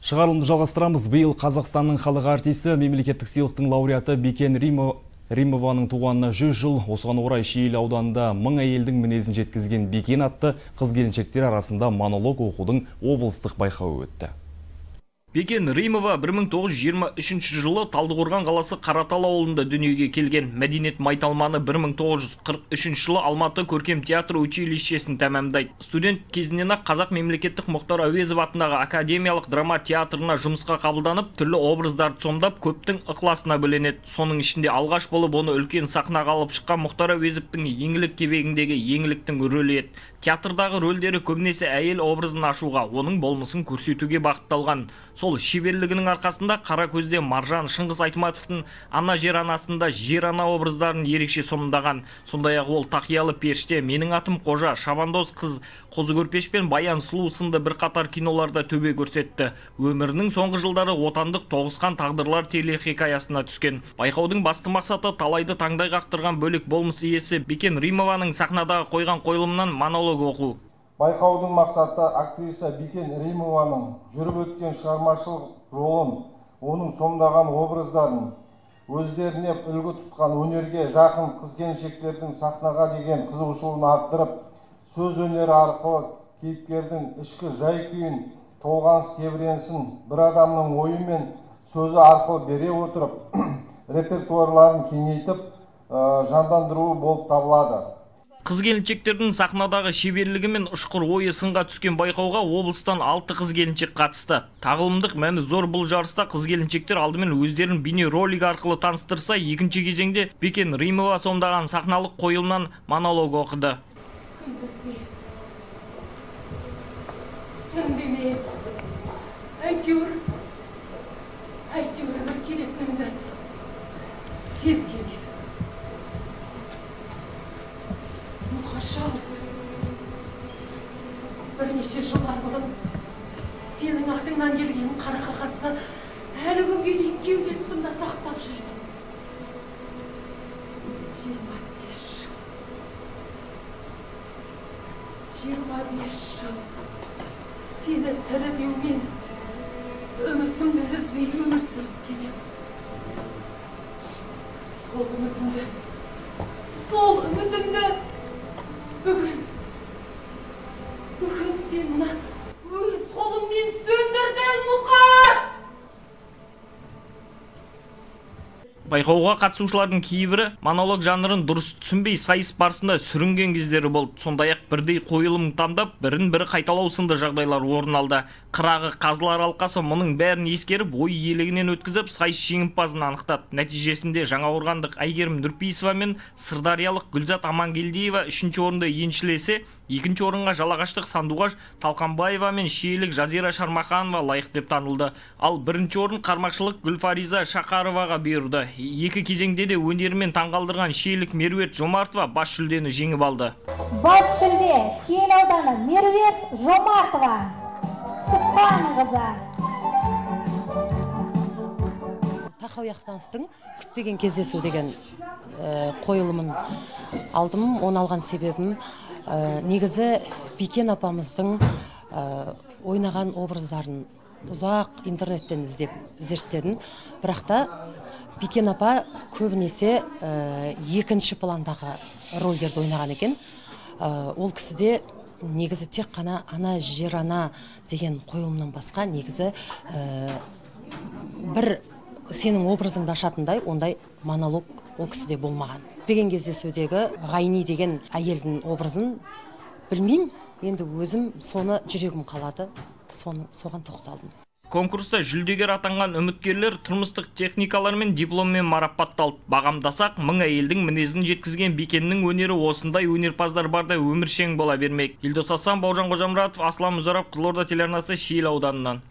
Шығарылымды жалғастырамыз. Биыл Қазақстанның халық артисі мемлекеттік сыйлықтың лауреаты Бекен Римо Римованың туғанына 100 жыл осыған орай Шиелі ауданында мың әйелдің мінезін жеткізген Бекен атты қыз-келіншектер арасында монолог оқудың облыстық байқауы өтті. Бекен Римова 1923 жылы Талдықорған қаласы Қаратал ауылында дүниеге келген. Мәдениет майталманы 1943 жылы Алматы көркем театр училищесін тәмамдайды. Студент кезінен ақ Қазақ мемлекеттік Мұхтар Әуезов атындағы академиялық драма театрына жұмысқа қабылданып, түрлі образдарды сомдап, көптің ықыласына бөленеді. Соның ішінде алғаш болып оны үлкен сахнаға алып шыққан Мұхтар Әуезовтің еңлік кебегіндегі еңліктің рөлі еді. Театрдағы рөлдері көбінесе әйел образын ашуға, оның болмысын көрсетуге бағытталған. Сол шеберлігінің арқасында қара көзде Маржан Шыңғыс Айтматовтың ана жер анасында жер ана образдарын ерекше сомдаған. Сондай-ақ ол тақиялы періште, менің атым қожа, шабандоз қыз, қозы көрпеш пен баян сұлу сынды бірқатар киноларда төбе көрсетті. Өмірінің соңғы жылдары отандық тоғысқан тағдырлар телехикаясына түскен. Байқаудың басты мақсаты талайды таңдай қақтырған бөлік болмыс иесі Бекен Римованың сахнадағы қойған қойылымнан монолог оқу. Байқаудың мақсаты актриса Бикен Римованың жүріп өткен шығармашылық жолын, оның сомдаған образдарын, өздеріне үлгі тұтқан өнерге жақын қыз-келіншектердің сахнаға деген қызығушылығын арттырып, сөз өнері арқылы кейіпкердің ішкі жай-күйін, толғаныс тебіренісін бір адамның ойы мен сөзі арқылы бере отырып, репертуарларын кеңейтіп, жандандыруы болып табылады. Қыз-келіншектердің сахнадағы шеберлігі мен ұшқыр ойы сынға түскен байқауға облыстан 6 қыз-келіншек қатысты. Тағылымдық мәні зор бұл жарыста қыз-келіншектер алдымен өздерін бейне ролик арқылы таныстырса, екінші кезеңде Бекен Римова сомдаған сахналық қойылымнан монолог оқыды. Әйтеуір Мұқашал, бірнеше жылдар бұрын сенің атыңнан келген қара қағазды әлі күнге дейін кеуде тұсымда сақтап жүрдім. Жиырма бес жыл. Жиырма бес жыл. Сені тірі деумен үмітімді үзбей өмір өз қолыңмен сөндірдің мұқаш! Байқауға қатысушылардың кейбірі монолог жанрын дұрыс түсінбей сайыс барысында сүрінген кездері болды. Сондай-ақ бірдей қойылым таңдап, бірін бірі қайталау сынды жағдайлар орын алды. Қырағы қазылар алқасы мұның бәрін ескеріп, ой иелігінен өткізіп, сайыс жеңімпазын анықтады. Нәтижесінде жаңаорғандық Әйгерім Нұрпейісова мен Сырдариялық Гүлзат Амангелдиева үшінші орынды еншілесе, екінші орынға жалағаштық Сандуғаш Талқанбаева мен Шиелік Жазира Шармаханова лайық деп танылды. Ал бірінші орын қармақшылық Гүлфариза Шақароваға бұйырды. Екі кезеңде де өнерімен таңғалдырған Шиелік Меруерт Жомартова бас жүлдені жеңіп алды. Бас жүлде Шиелі ауданы Меруерт Жомартова. Сұқпанқызы. Тахау Яхтановтың күтпеген кездесу деген ә, қойылымын алдым. Оны алған себебім негізі Бикен апамыздың ә, ойнаған образдарын ұзақ интернеттен іздеп зерттедім. Бірақ та Бикен апа көбінесе ә, екінші пландағы рөлдерді ойнаған екен. Ә, ол кісіде негізі тек қана ана жер ана деген қойылымнан басқа негізі ә, бір сенің образыңды ашатындай ондай монолог ол кісіде болмаған беген кездесудегі ғайни деген әйелдің образын білмеймін енді өзім соны жүрегім қалады соны, соған тоқталдым Конкурста жүлдегер атанған үміткерлер тұрмыстық техникалар мен дипломмен марапатталды. Бағамдасақ, мың әйелдің мінезін жеткізген Бекеннің өнері осындай өнерпаздар барда өміршең бола бермек. Елдос Асан, Бауыржан Қожамұратов, Аслан Мұзарап, Қызылорда телеарнасы Шиелі ауданынан.